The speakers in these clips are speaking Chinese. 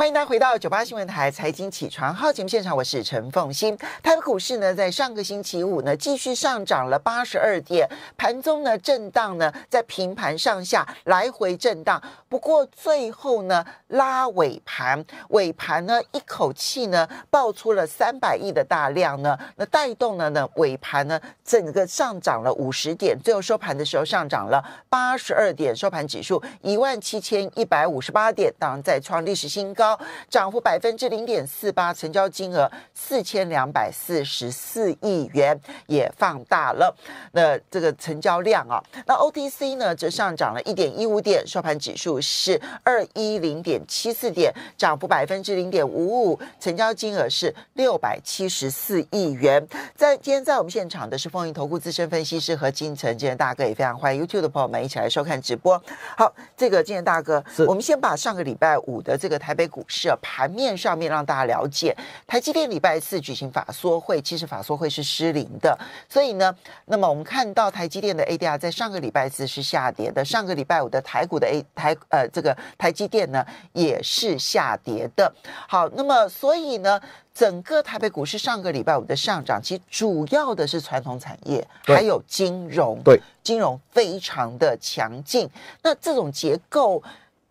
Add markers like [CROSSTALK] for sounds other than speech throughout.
欢迎大家回到九八新闻台财经起床号节目现场，我是陈凤欣。台北股市呢，在上个星期五呢，继续上涨了八十二点，盘中呢震荡呢，在平盘上下来回震荡。不过最后呢，拉尾盘，尾盘呢一口气呢爆出了三百亿的大量呢，那带动了呢尾盘呢整个上涨了五十点，最后收盘的时候上涨了八十二点，收盘指数一万七千一百五十八点，当然再创历史新高。涨幅百分之零点四八，成交金额四千两百四十四亿元，也放大了。那这个成交量啊，那 OTC 呢则上涨了一点一五点，收盘指数是二一零点七四点，涨幅百分之零点五五，成交金额是六百七十四亿元。在今天在我们现场的是风云投顾资深分析师何金城，今天大哥也非常欢迎 YouTube 的朋友们一起来收看直播。好，这个今天大哥，我们先把上个礼拜五的这个台北股市。盘面上面让大家了解，台积电礼拜四举行法说会，其实法说会是失灵的，所以呢，那么我们看到台积电的 ADR 在上个礼拜四是下跌的，上个礼拜五的台股的 A 台呃这个台积电呢也是下跌的。好，那么所以呢，整个台北股市上个礼拜五的上涨，其实主要的是传统产业，还有金融，对，金融非常的强劲。那这种结构。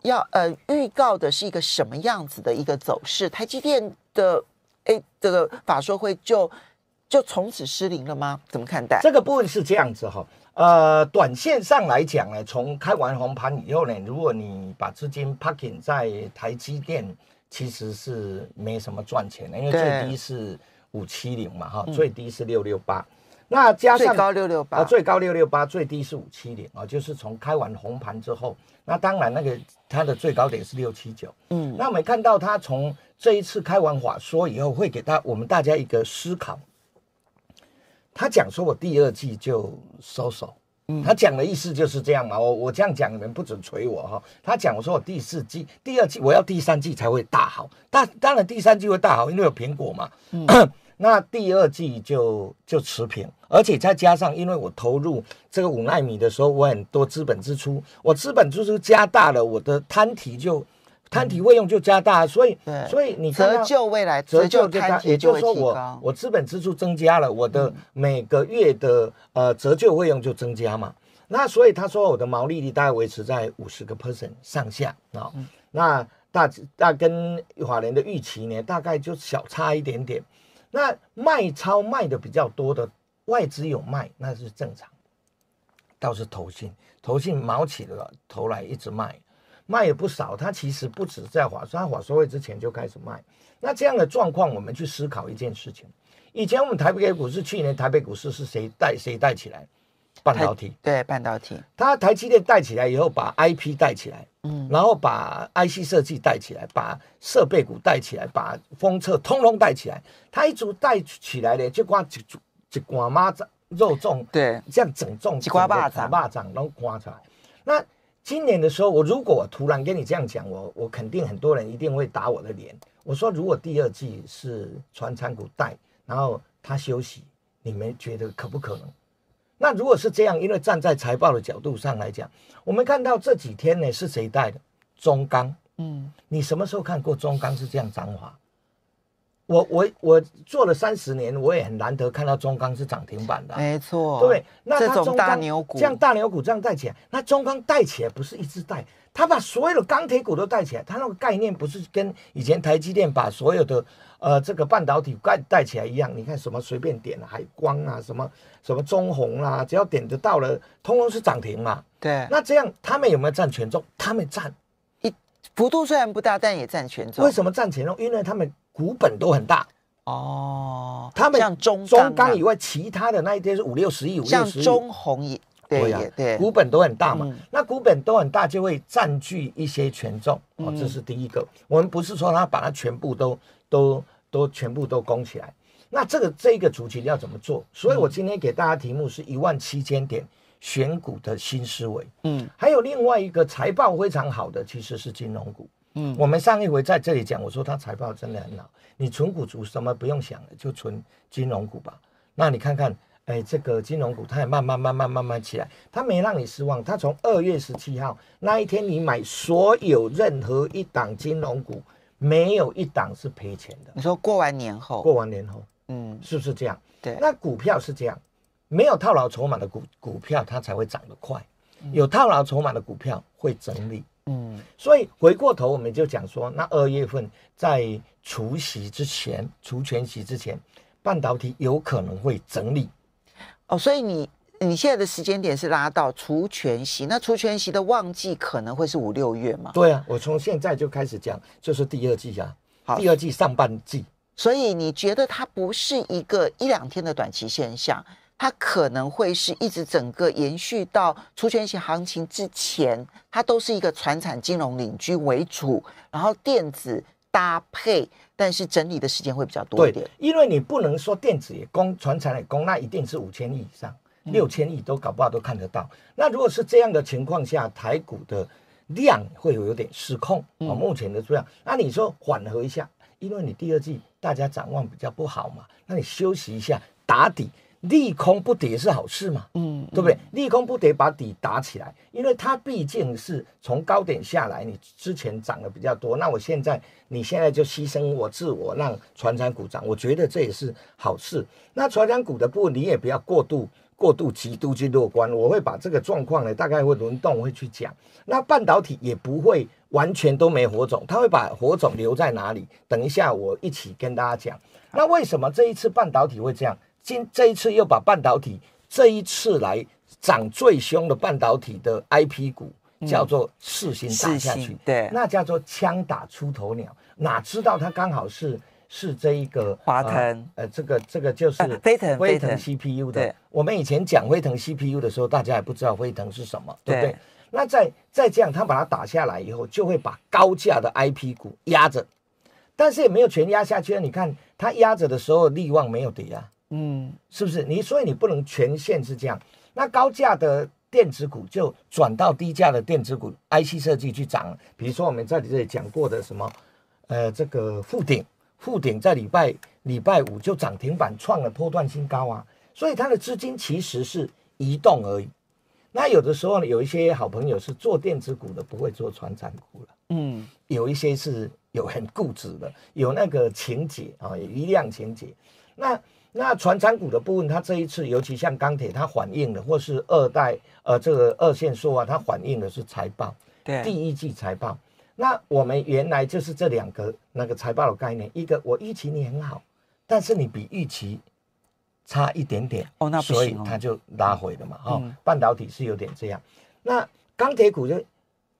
要呃预告的是一个什么样子的一个走势？台积电的哎这个法说会就就从此失灵了吗？怎么看待？这个部分是这样子哈，呃，短线上来讲呢，从开完红盘以后呢，如果你把资金 parking 在台积电，其实是没什么赚钱的，因为最低是五七零嘛哈，最低是六六八。那加上最高六六八，最高六六八，最低是五七零啊，就是从开完红盘之后，那当然那个它的最高点是六七九，嗯，那我们看到它从这一次开完法说以后，会给他我们大家一个思考。他讲说我第二季就收手，嗯，他讲的意思就是这样嘛，我我这样讲你们不准锤我哈。他讲我说我第四季、第二季我要第三季才会大好，但当然第三季会大好，因为有苹果嘛，嗯。[COUGHS] 那第二季就就持平，而且再加上，因为我投入这个五纳米的时候，我很多资本支出，我资本支出加大了，我的摊体就摊体费用就加大，所以所以你折旧未来折旧摊体就是说我。我资本支出增加了，我的每个月的呃折旧费用就增加嘛。那所以他说我的毛利率大概维持在五十个 percent 上下啊。那大大跟华联的预期呢，大概就小差一点点。那卖超卖的比较多的外资有卖，那是正常。倒是投信，投信毛起了头来一直卖，卖也不少。它其实不止在华它华收会之前就开始卖。那这样的状况，我们去思考一件事情：以前我们台北股市，去年台北股市是谁带谁带起来？半导体对半导体，它台积电带起来以后，把 IP 带起来，嗯，然后把 IC 设计带起来，把设备股带起来，把封测通通带起来。它一组带起来呢，就挂一一挂蚂蚱肉粽，对，这样整粽一挂蚂蚱，蚂蚱然后刮出来。那今年的时候，我如果我突然跟你这样讲，我我肯定很多人一定会打我的脸。我说，如果第二季是传产股带，然后它休息，你们觉得可不可能？那如果是这样，因为站在财报的角度上来讲，我们看到这几天呢是谁带的？中钢。嗯，你什么时候看过中钢是这样涨法？我我我做了三十年，我也很难得看到中钢是涨停板的。没错，对，那这种大牛股，这样大牛股这样带起来，那中钢带起来不是一直带，他把所有的钢铁股都带起来，他那个概念不是跟以前台积电把所有的。呃，这个半导体带带起来一样，你看什么随便点海光啊，什么什么中红啦，只要点得到了，通通是涨停嘛。对。那这样他们有没有占权重？他们占，一幅度虽然不大，但也占权重。为什么占权重？因为他们股本都很大。哦。他们像中中钢以外，其他的那一天是五六十亿，五六十亿。像中红也对呀，对，股本都很大嘛。那股本都很大，就会占据一些权重。哦，这是第一个。我们不是说他把它全部都。都都全部都供起来，那这个这个主题要怎么做？所以我今天给大家题目是一万七千点选股的新思维。嗯，还有另外一个财报非常好的其实是金融股。嗯，我们上一回在这里讲，我说它财报真的很好，你存股族什么不用想了，就存金融股吧。那你看看，哎，这个金融股它也慢慢慢慢慢慢起来，它没让你失望。它从二月十七号那一天你买所有任何一档金融股。没有一档是赔钱的。你说过完年后，过完年后，嗯，是不是这样？对，那股票是这样，没有套牢筹码的股股票，它才会涨得快；有套牢筹码的股票会整理。嗯，所以回过头，我们就讲说，那二月份在除夕之前，除全息之前，半导体有可能会整理。哦，所以你你现在的时间点是拉到除权息，那除权息的旺季可能会是五六月嘛？对啊，我从现在就开始讲，就是第二季啊，好第二季上半季。所以你觉得它不是一个一两天的短期现象，它可能会是一直整个延续到除权息行情之前，它都是一个传产金融领军为主，然后电子搭配，但是整理的时间会比较多一点。因为你不能说电子也攻，船产也攻，那一定是五千亿以上，六千亿都搞不好都看得到。那如果是这样的情况下，台股的量会有有点失控哦，目前的这样。那你说缓和一下，因为你第二季大家展望比较不好嘛，那你休息一下，打底。利空不跌是好事嘛？嗯，对不对？利空不跌，把底打起来，因为它毕竟是从高点下来，你之前涨的比较多，那我现在你现在就牺牲我自我，让船长股涨，我觉得这也是好事。那船长股的部分，你也不要过度过度极度去乐观，我会把这个状况呢，大概会轮动会去讲。那半导体也不会完全都没火种，它会把火种留在哪里？等一下我一起跟大家讲。那为什么这一次半导体会这样？今这一次又把半导体这一次来涨最凶的半导体的 I P 股叫做四星打下去，对，那叫做枪打出头鸟，哪知道它刚好是是这一个华腾，呃，这个这个就是飞腾飞腾 C P U 的。我们以前讲飞腾 C P U 的时候，大家也不知道飞腾是什么，对不对？那再再这样，它把它打下来以后，就会把高价的 I P 股压着，但是也没有全压下去啊。你看它压着的时候，力旺没有跌啊。嗯，是不是你？所以你不能全线是这样。那高价的电子股就转到低价的电子股，IC 设计去涨。比如说我们在这里讲过的什么，呃，这个富鼎，富鼎在礼拜礼拜五就涨停板创了波段新高啊。所以它的资金其实是移动而已。那有的时候呢，有一些好朋友是做电子股的，不会做传产股了。嗯，有一些是有很固执的，有那个情节啊，有一辆情节。那那船产股的部分，它这一次尤其像钢铁，它反映的或是二代呃这个二线说啊，它反映的是财报，对，第一季财报。那我们原来就是这两个那个财报的概念，一个我预期你很好，但是你比预期差一点点哦，那所以它就拉回了嘛。哈，半导体是有点这样。那钢铁股就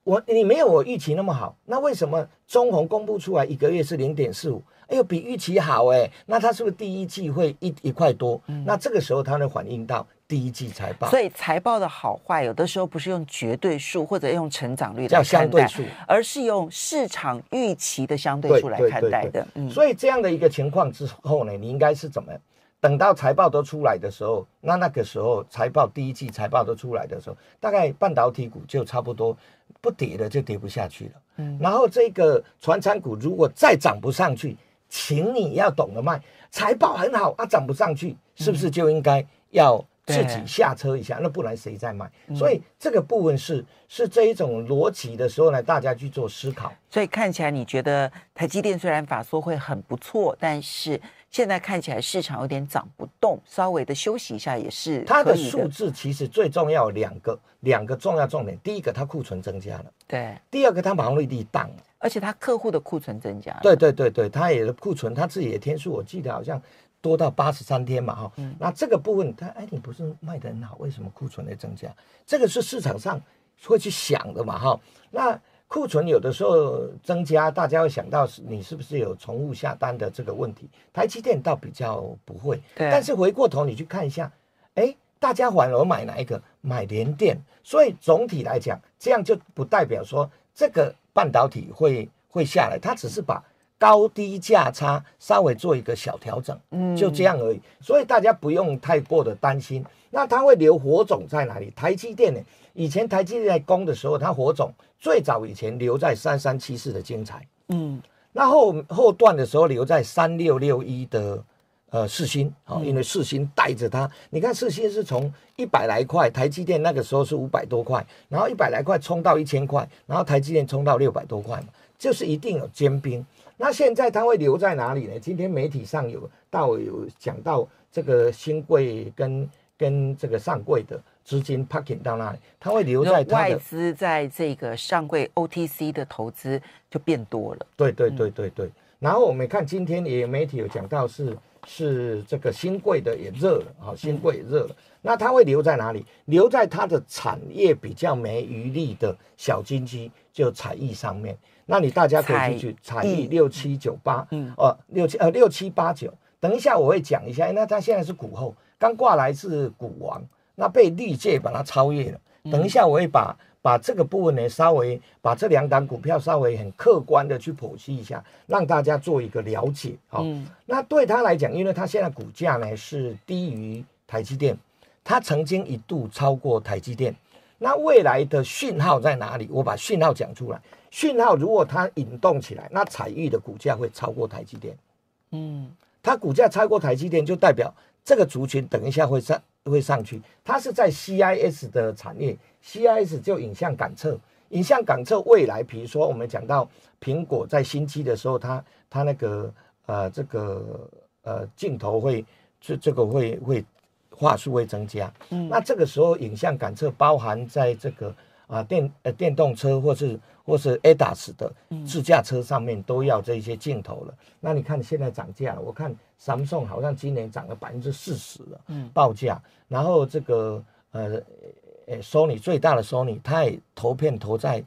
我你没有我预期那么好，那为什么中红公布出来一个月是零点四五？哎呦，比预期好哎，那它是不是第一季会一一块多？那这个时候它能反映到第一季财报。所以财报的好坏，有的时候不是用绝对数或者用成长率叫相对数，而是用市场预期的相对数来看待的。嗯，所以这样的一个情况之后呢，你应该是怎么？等到财报都出来的时候，那那个时候财报第一季财报都出来的时候，大概半导体股就差不多不跌了，就跌不下去了。嗯，然后这个船产股如果再涨不上去。请你要懂得卖，财报很好啊，涨不上去，是不是就应该要自己下车一下？那不然谁在卖？所以这个部分是是这一种逻辑的时候呢，大家去做思考。所以看起来你觉得台积电虽然法说会很不错，但是现在看起来市场有点涨不动，稍微的休息一下也是。它的数字其实最重要两个两个重要重点，第一个它库存增加了，对；第二个它毛利率降。而且他客户的库存增加，对对对对，他也的库存，他自己的天数，我记得好像多到八十三天嘛，哈，那这个部分，他哎，你不是卖的很好，为什么库存在增加？这个是市场上会去想的嘛，哈，那库存有的时候增加，大家会想到是你是不是有重复下单的这个问题？台积电倒比较不会，对，但是回过头你去看一下，哎，大家反而买哪一个？买联电，所以总体来讲，这样就不代表说这个。半导体会会下来，它只是把高低价差稍微做一个小调整，嗯，就这样而已。所以大家不用太过的担心。那它会留火种在哪里？台积电呢？以前台积电在攻的时候，它火种最早以前留在三三七四的精彩，嗯，那后后段的时候留在三六六一的。呃，四星啊，因为四星带着它，你看四星是从一百来块，台积电那个时候是五百多块，然后一百来块冲到一千块，然后台积电冲到六百多块嘛，就是一定有尖兵。那现在它会留在哪里呢？今天媒体上有到有讲到这个新贵跟跟这个上柜的资金 parking 到那里，它会留在外资在这个上柜 OTC 的投资就变多了。对对对对对。然后我们看今天也有媒体有讲到是是这个新贵的也热了，好，新贵也热了。那它会留在哪里？留在它的产业比较没余力的小金鸡，就彩艺上面。那你大家可以去彩艺六七九八，嗯，哦，六七呃六七八九。等一下我会讲一下，那它现在是股后，刚挂来是股王，那被历届把它超越了。等一下我会把把这个部分呢，稍微把这两档股票稍微很客观的去剖析一下，让大家做一个了解。好，那对他来讲，因为他现在股价呢是低于台积电。他曾经一度超过台积电，那未来的讯号在哪里？我把讯号讲出来。讯号如果它引动起来，那彩玉的股价会超过台积电。嗯，它股价超过台积电，就代表这个族群等一下会上会上去。它是在 CIS 的产业，CIS 就影像感测，影像感测未来，比如说我们讲到苹果在新机的时候，它它那个呃这个呃镜头会这这个会会。话术会增加，嗯，那这个时候影像感测包含在这个啊电呃电动车或是或是 ADAS 的自驾车上面都要这些镜头了。那你看现在涨价了，我看 Samsung 好像今年涨了百分之四十了，嗯，报价。然后这个呃呃 Sony 最大的 Sony，它也投片投在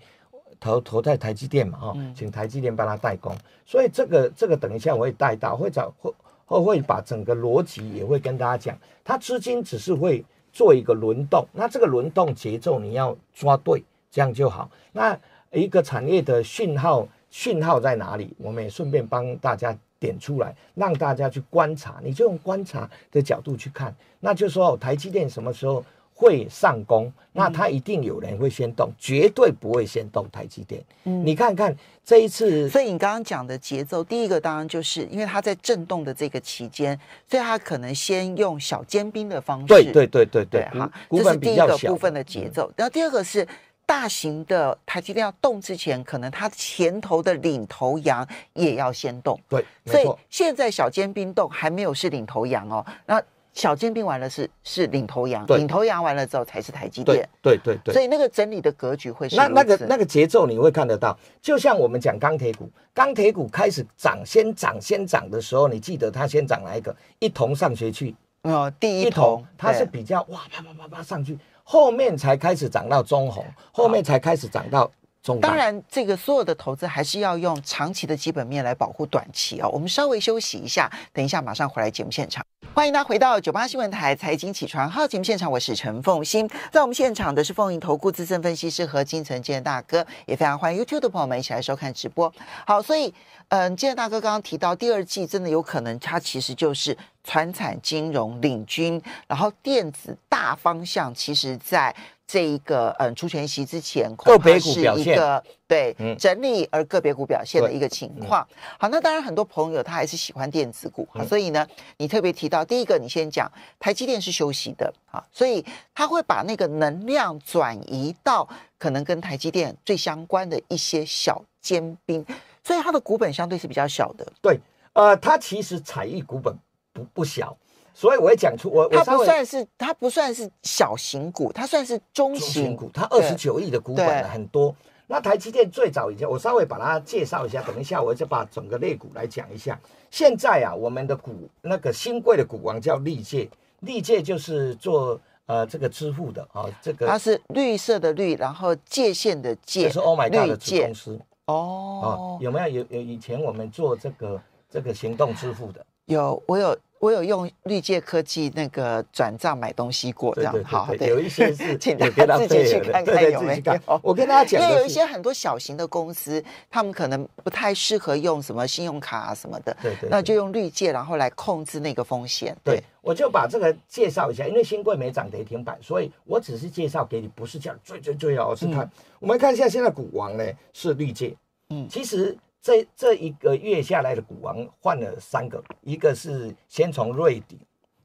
投投在台积电嘛，哈，请台积电帮他代工。所以这个这个等一下我会带到，会找会。会会把整个逻辑也会跟大家讲，它资金只是会做一个轮动，那这个轮动节奏你要抓对，这样就好。那一个产业的讯号讯号在哪里？我们也顺便帮大家点出来，让大家去观察。你就用观察的角度去看，那就说台积电什么时候？会上攻，那他一定有人会先动，绝对不会先动台积电。嗯，你看看这一次，所以你刚刚讲的节奏，第一个当然就是因为它在震动的这个期间，所以它可能先用小尖兵的方式。对对对对对，哈，这是第一个部分的节奏。然后第二个是大型的台积电要动之前，可能它前头的领头羊也要先动。对，所以现在小尖兵动还没有是领头羊哦。那小尖兵完了是是领头羊，领头羊完了之后才是台积电，对对对，所以那个整理的格局会是那那个那个节奏你会看得到，就像我们讲钢铁股，钢铁股开始涨先涨先涨的时候，你记得它先涨哪一个？一同上学去，哦，第一桶它是比较哇啪啪啪啪上去，后面才开始涨到中红，后面才开始涨到。当然，这个所有的投资还是要用长期的基本面来保护短期啊。我们稍微休息一下，等一下马上回来节目现场。欢迎大家回到九八新闻台财经起床号节目现场，我是陈凤欣，在我们现场的是凤盈投顾资深分析师和金城建大哥，也非常欢迎 YouTube 的朋友们一起来收看直播。好，所以嗯，建大哥刚刚提到第二季真的有可能，它其实就是传产金融领军，然后电子大方向其实在。这一个嗯，出全息之前，个别股表现对整理而个别股表现的一个情况。好，那当然很多朋友他还是喜欢电子股，所以呢，你特别提到第一个，你先讲台积电是休息的啊，所以他会把那个能量转移到可能跟台积电最相关的一些小尖兵，所以它的股本相对是比较小的。对，呃，它其实彩艺股本不不小。所以我也讲出我，它不算是它不算是小型股，它算是中型股。它二十九亿的股本很多。那台积电最早以前，我稍微把它介绍一下。等一下我就把整个类股来讲一下。现在啊，我们的股那个新贵的股王叫历界，历界就是做呃这个支付的啊。这个它是绿色的绿，然后界限的界，是 Oh My God 的子公司哦。有没有有有以前我们做这个这个行动支付的？有，我有。我有用绿界科技那个转账买东西过，这样好，对，有一些是 [LAUGHS] 请大家自己去看看有没有。我跟大家讲，因为有一些很多小型的公司，他们可能不太适合用什么信用卡啊什么的，对对，那就用绿界，然后来控制那个风险。对，我就把这个介绍一下，因为新贵没涨跌停板，所以我只是介绍给你，不是讲最最最好是看。我们看一下现在股王呢是绿界，嗯，其实。这这一个月下来的股王换了三个，一个是先从瑞鼎，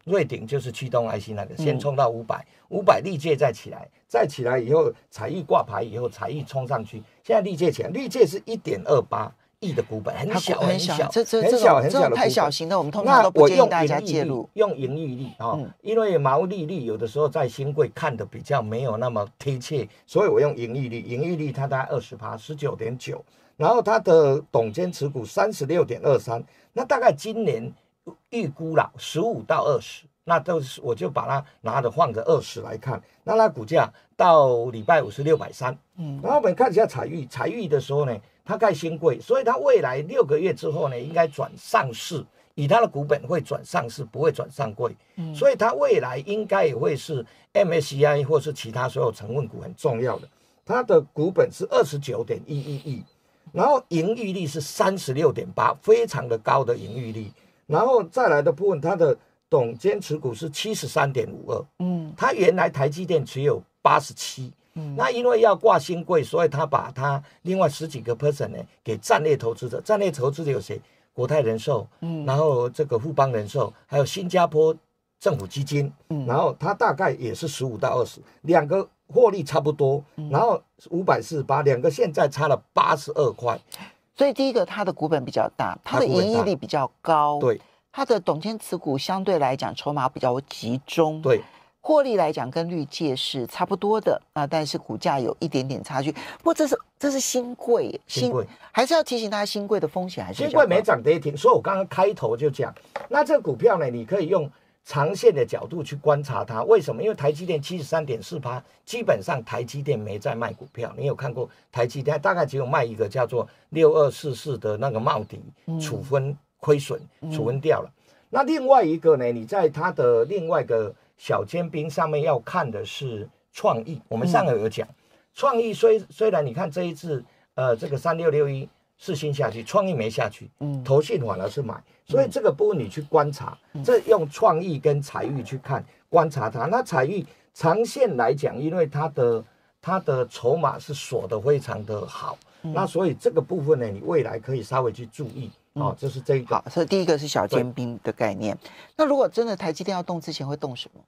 瑞鼎就是驱动 IC 那个，先冲到五百，五百历届再起来，再起来以后，彩艺挂牌以后，彩艺冲上去，现在历届起来，历届是一点二八，亿的股本，很小很小，小，这这很小很小的。太小型的，我们通常都不建议大家介入。用盈利率啊、嗯因为毛利率有的时候在新贵看的比较没有那么贴切，所以我用盈利率，盈利率它大概二十趴，十九点九，然后它的董监持股三十六点二三，那大概今年预估了十五到二十，那都是我就把它拿着放着二十来看，那它股价到礼拜五是六百三，嗯然后我们看一下彩玉，彩玉的时候呢，它盖新贵，所以它未来六个月之后呢，应该转上市，以它的股本会转上市，不会转上柜，嗯所以它未来应该也会是 MSCI 或是其他所有成分股很重要的。它的股本是二十九点一一亿，然后盈余率是三十六点八，非常的高的盈余率。然后再来的部分，它的董监持股是七十三点五二，嗯它原来台积电持有八十七，嗯。那因为要挂新贵，所以他把他另外十几个 person 呢给战略投资者。战略投资者有谁？国泰人寿，嗯。然后这个富邦人寿，还有新加坡政府基金，嗯。然后他大概也是十五到二十，两个获利差不多，嗯。然后五百四十八，两个现在差了八十二块，所以第一个，它的股本比较大，它的盈利率比较高，，对。它的董监持股相对来讲筹码比较集中，，对，获利来讲跟绿界是差不多的啊，但是股价有一点点差距。不过这是这是新贵，新贵还是要提醒大家，新贵的风险还是新贵没涨跌停，所以我刚刚开头就讲，那这个股票呢，你可以用长线的角度去观察它。为什么？因为台积电七十三点四八，基本上台积电没在卖股票。你有看过台积电？大概只有卖一个叫做六二四四的那个茂迪处分亏损，处分掉了。那另外一个呢？你在它的另外一个小尖兵上面要看的是创意。我们上个有讲，创意虽虽然你看这一次，呃，这个三六六一四星下去，创意没下去，嗯。投信反而是买，所以这个部分你去观察，这用创意跟财运去看观察它。那财运长线来讲，因为它的它的筹码是锁的非常的好，那所以这个部分呢，你未来可以稍微去注意哦，就是这一个。好，所以第一个是小尖兵的概念。那如果真的台积电要动之前会动什么？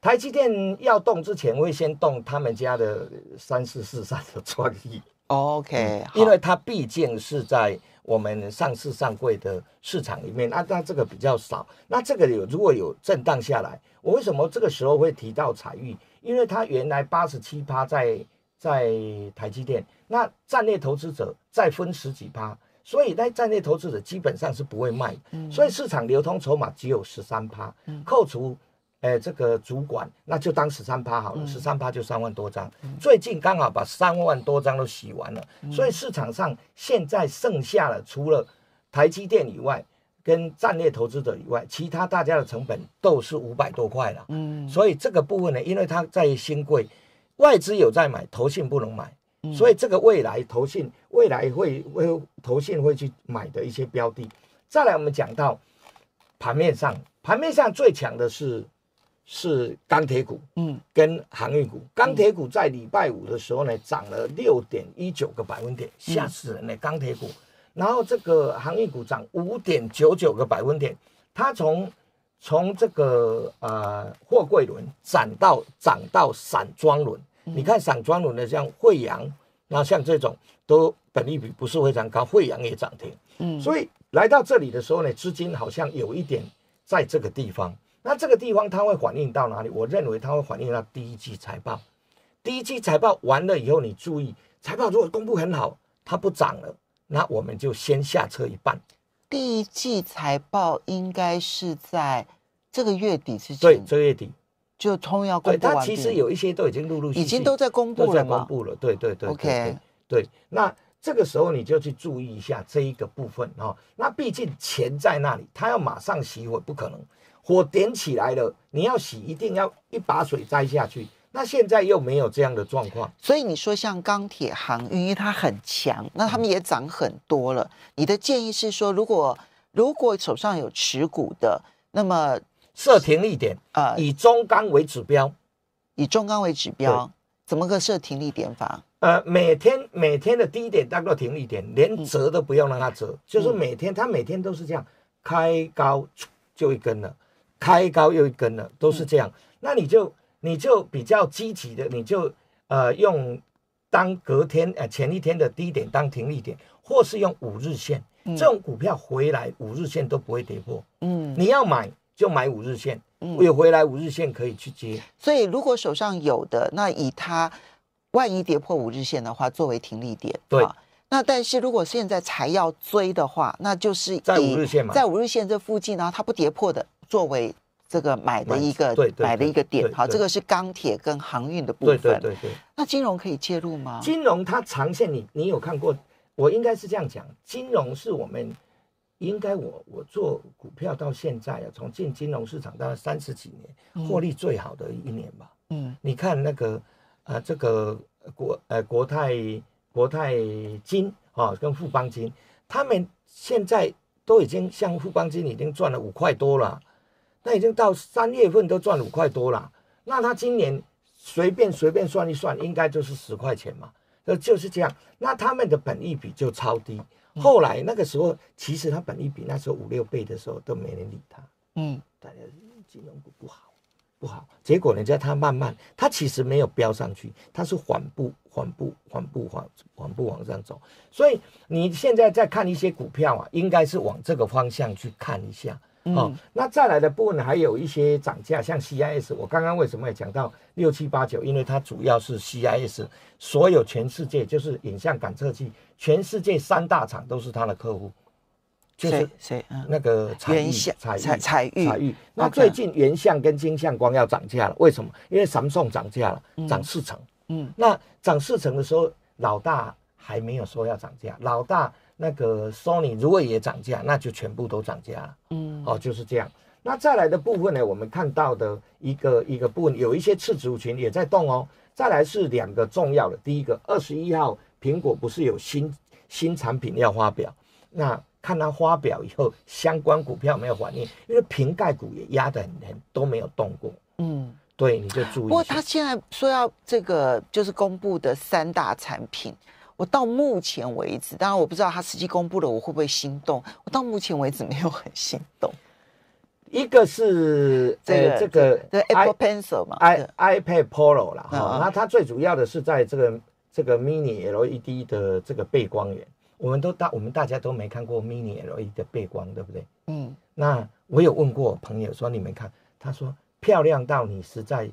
台积电要动之前，会先动他们家的三四四三的创意。OK，好因为它毕竟是在我们上市上柜的市场里面，那那这个比较少。那这个有如果有震荡下来，我为什么这个时候会提到彩玉？因为它原来八十七趴在在台积电，那战略投资者再分十几趴，所以在战略投资者基本上是不会卖，所以市场流通筹码只有十三趴，扣除。呃，这个主管那就当十三趴好了，十三趴就三万多张。最近刚好把三万多张都洗完了，所以市场上现在剩下了除了台积电以外，跟战略投资者以外，其他大家的成本都是五百多块了。嗯。所以这个部分呢，因为它在新贵，外资有在买，投信不能买，嗯所以这个未来投信未来会会投信会去买的一些标的。再来，我们讲到盘面上，盘面上最强的是是钢铁股嗯跟航运股。钢铁股在礼拜五的时候呢，涨了六点一九个百分点，吓死人了！钢铁股，然后这个航运股涨五点九九个百分点，它从从这个呃货柜轮涨到涨到散装轮，你看散装轮的像惠阳，那像这种都本利比不是非常高，惠阳也涨停，嗯所以来到这里的时候呢，资金好像有一点在这个地方。那这个地方它会反映到哪里？我认为它会反映到第一季财报。第一季财报完了以后，你注意，财报如果公布很好，它不涨了，那我们就先下车一半。第一季财报应该是在这个月底之前对，这个月底，就通要公对它布完毕，其实有一些都已经陆陆续续已经都在公都在布了嘛？公布了。对对对对 OK 对对，那这个时候你就去注意一下这一个部分哈、哦。那毕竟钱在那里，它要马上熄火不可能，火点起来了，你要洗一定要一把水栽下去。那现在又没有这样的状况，所以你说像钢铁航运，因为它很强，那他们也涨很多了。你的建议是说，如果如果手上有持股的，那么设停利点，呃，以中钢为指标，以中钢为指标，怎么个设停利点法？呃，每天每天的低点当做停利点，连折都不用让它折，就是嗯。每天它每天都是这样，开高就一根了，开高又一根了，都是这样。那你就你就比较积极的，你就呃用当隔天呃前一天的低点当停利点，或是用五日线，这种股票回来五日线都不会跌破。嗯，你要买就买五日线，有回来五日线可以去接。所以如果手上有的，那以它万一跌破五日线的话，作为停利点。对。那但是如果现在才要追的话，那就是在五日线嘛，在五日线这附近呢，它不跌破的，作为这个买的一个买的一个点。好，这个是钢铁跟航运的部分。对对对对。那金融可以介入吗？金融它长线，你你有看过？我应该是这样讲，金融是我们应该我我做股票到现在啊，从进金融市场大概三十几年，获利最好的一年吧。嗯，你看那个啊，这个国呃国泰。国泰金啊，跟富邦金，他们现在都已经像富邦金已经赚了五块多了，那已经到三月份都赚五块多了。那他今年随便随便算一算，应该就是十块钱嘛，呃就是这样。那他们的本益比就超低。后来那个时候，其实他本益比那时候五六倍的时候都没人理他。嗯，大家金融股不好。不好，结果人家它慢慢，它其实没有飙上去，它是缓步、缓步、缓步、缓缓步往上走。所以你现在在看一些股票啊，应该是往这个方向去看一下哦。那再来的部分还有一些涨价，像 CIS，我刚刚为什么也讲到六七八九？因为它主要是 CIS，所有全世界就是影像感测器，全世界三大厂都是它的客户。就是谁？那个彩彩彩玉彩玉。那最近原相跟金相光要涨价了，为什么？因为三送涨价了，涨四成。嗯，那涨四成的时候，老大还没有说要涨价。老大那个 Sony 如果也涨价，那就全部都涨价了。嗯，哦，就是这样。那再来的部分呢？我们看到的一个一个部分，有一些次族群也在动哦。再来是两个重要的，第一个，二十一号苹果不是有新新产品要发表？那看它发表以后，相关股票没有反应，因为瓶盖股也压得很很都没有动过。嗯，对，你就注意。不过他现在说要这个就是公布的三大产品，我到目前为止，当然我不知道他实际公布了我会不会心动。我到目前为止没有很心动。一个是 [LAUGHS] 这个这个 Apple Pencil 嘛，i iPad Pro 啦，哈，那它最主要的是在这个这个 Mini LED 的这个背光源。我们都大，我们大家都没看过 Mini LED 的背光，对不对？嗯。那我有问过朋友说你们看，他说漂亮到你实在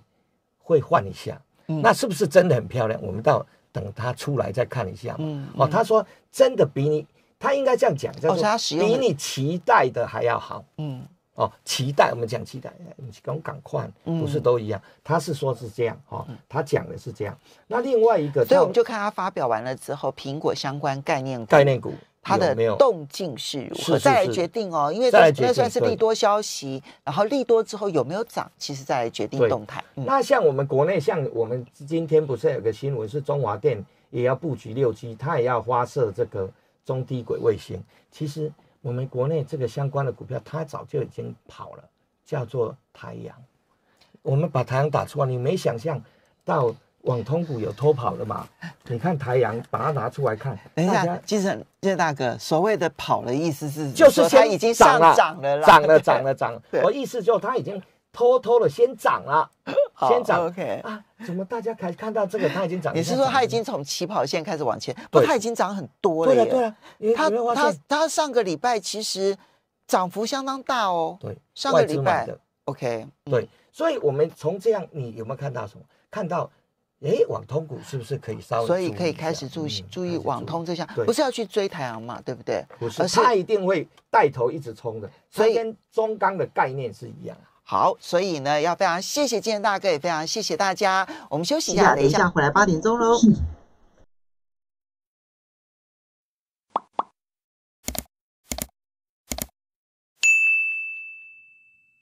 会换一下。嗯。那是不是真的很漂亮？我们到等他出来再看一下。嗯。哦，他说真的比你，他应该这样讲，叫做比你期待的还要好。嗯。哦，期待我们讲期待，你讲赶快，不是都一样？他是说是这样，哦，他讲的是这样。那另外一个，所以我们就看他发表完了之后，苹果相关概念股，概念股它的动静是如何，再来决定哦。因为这算是利多消息，然后利多之后有没有涨，其实再来决定动态。那像我们国内，像我们今天不是有个新闻，是中华电也要布局六 G，它也要发射这个中低轨卫星，其实。我们国内这个相关的股票，它早就已经跑了，叫做太阳。我们把太阳打出来，你没想象到网通股有偷跑的嘛？你看台阳，把它拿出来看。等一下，金城金大哥，所谓的跑的意思是，就是它已经上涨了，涨了，涨了，涨了。[LAUGHS] 我意思就它已经偷偷的先涨了。[LAUGHS] 先涨，OK 啊？怎么大家开看到这个，它已经涨？你是说它已经从起跑线开始往前？不，它已经涨很多了。对啊，对啊。它它它上个礼拜其实涨幅相当大哦。对，上个礼拜的 OK。对，所以我们从这样，你有没有看到什么？看到，哎，网通股是不是可以稍微？所以可以开始注意注意网通这项，不是要去追太阳嘛？对不对？不是，它一定会带头一直冲的。所以跟中钢的概念是一样。好，所以呢，要非常谢谢建大哥，也非常谢谢大家。我们休息一下，等一下回来八点钟喽。